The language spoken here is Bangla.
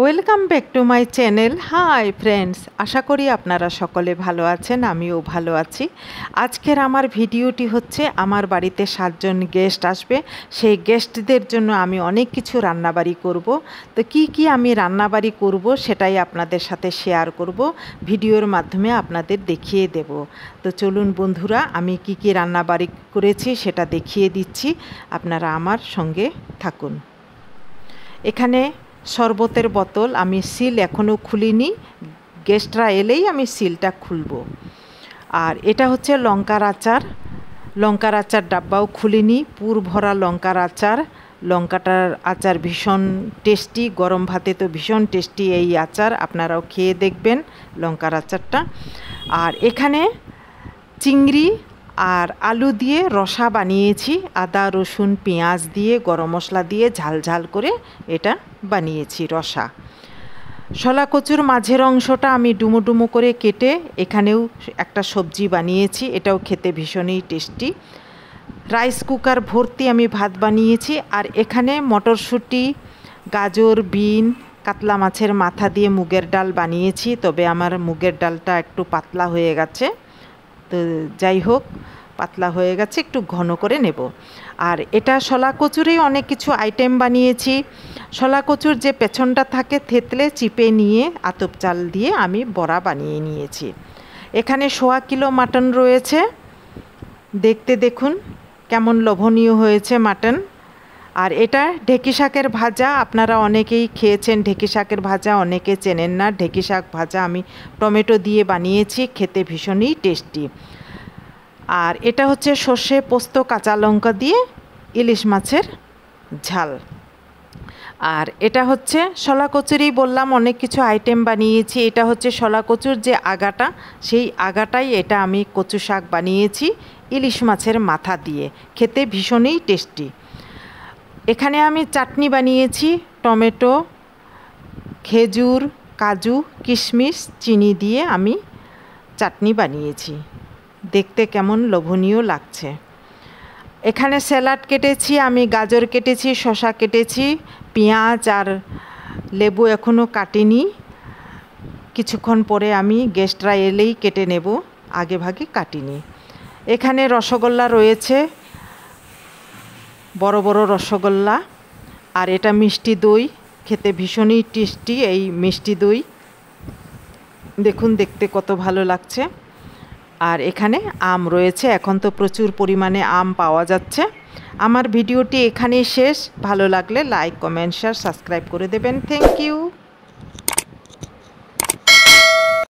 Welcome back to my channel hi friends আশা করি আপনারা সকলে ভালো আছেন, আমিও ভালো আছি। আজকের আমার ভিডিওটি হচ্ছে, আমার বাড়িতে সাতজন গেস্ট আসবে। সেই গেস্টদের জন্য আমি অনেক কিছু রান্নাবাড়ি করব। তো কি কি আমি রান্নাবাড়ি করব সেটাই আপনাদের সাথে শেয়ার করব। ভিডিওর মাধ্যমে আপনাদের দেখিয়ে দেব। তো চলুন বন্ধুরা, আমি কি কি রান্নাবাড়ি করেছি সেটা দেখিয়ে দিচ্ছি। আপনারা আমার সঙ্গে থাকুন। এখানে শরবতের বোতল আমি সিল এখনও খুলিনি। গেস্টরা এলেই আমি সিলটা খুলব। আর এটা হচ্ছে লঙ্কার আচার। লঙ্কার আচার ডাব্বাও খুলিনি। পুর ভরা লঙ্কার আচার। লঙ্কাটার আচার ভীষণ টেস্টি গরম ভাতে তো ভীষণ টেস্টি এই আচার। আপনারাও খেয়ে দেখবেন লঙ্কার আচারটা। আর এখানে চিংড়ি আর আলু দিয়ে রসা বানিয়েছি, আদা, রসুন, পেঁয়াজ দিয়ে, গরম মশলা দিয়ে ঝাল ঝাল করে এটা বানিয়েছি রসা। শলা কচুর মাঝের অংশটা আমি ডুমো ডুমো করে কেটে এখানেও একটা সবজি বানিয়েছি, এটাও খেতে ভীষণই টেস্টি। রাইস কুকার ভর্তি আমি ভাত বানিয়েছি আর এখানে মটরশুঁটি, গাজর, বিন, কাতলা মাছের মাথা দিয়ে মুগের ডাল বানিয়েছি, তবে আমার মুগের ডালটা একটু পাতলা হয়ে গেছে। তো যাই হোক, পাতলা হয়ে গেছে, একটু ঘন করে নেব। আর এটা শলা কচুরেই অনেক কিছু আইটেম বানিয়েছি। শলা কচুর যে পেছনটা থাকে, থেতলে চিপে নিয়ে আতপ চাল দিয়ে আমি বড়া বানিয়ে নিয়েছি। এখানে সোয়া কিলো মাটন রয়েছে। দেখতে দেখুন, কেমন লোভনীয় হয়েছে মাটন। আর এটা ঢেকি শাকের ভাজা, আপনারা অনেকেই খেয়েছেন ঢেকি শাকের ভাজা, অনেকে চেনেন না। ঢেকি শাক ভাজা আমি টমেটো দিয়ে বানিয়েছি, খেতে ভীষণই টেস্টি। আর এটা হচ্ছে সর্ষে পোস্ত কাঁচা লঙ্কা দিয়ে ইলিশ মাছের ঝাল। আর এটা হচ্ছে শলা কচুরি বললাম অনেক কিছু আইটেম বানিয়েছি। এটা হচ্ছে শলা কচুর যে আগাটা, সেই আগাটাই এটা আমি কচু শাক বানিয়েছি ইলিশ মাছের মাথা দিয়ে। খেতে ভীষণই টেস্টি। এখানে আমি চাটনি বানিয়েছি, টমেটো, খেজুর, কাজু, কিশমিশ, চিনি দিয়ে আমি চাটনি বানিয়েছি। দেখতে কেমন লোভনীয় লাগছে। এখানে স্যালাড কেটেছি, আমি গাজর কেটেছি শশা কেটেছি, পেঁয়াজ আর লেবু এখনও কাটিনি। কিছুক্ষণ পরে আমি গেস্টরা এলেই কেটে নেব, আগে ভাগে কাটিনি। এখানে রসগোল্লা রয়েছে বড় বড় রসগোল্লা আর এটা মিষ্টি দই। খেতে ভীষণই টেস্টি এই মিষ্টি দই। দেখুন, দেখতে কত ভালো লাগছে। আর এখানে আম রয়েছে। এখন তো প্রচুর পরিমাণে আম পাওয়া যাচ্ছে। আমার ভিডিওটি এখানেই শেষ। ভালো লাগলে লাইক কমেন্ট শেয়ার সাবস্ক্রাইব করে দেবেন। Thank you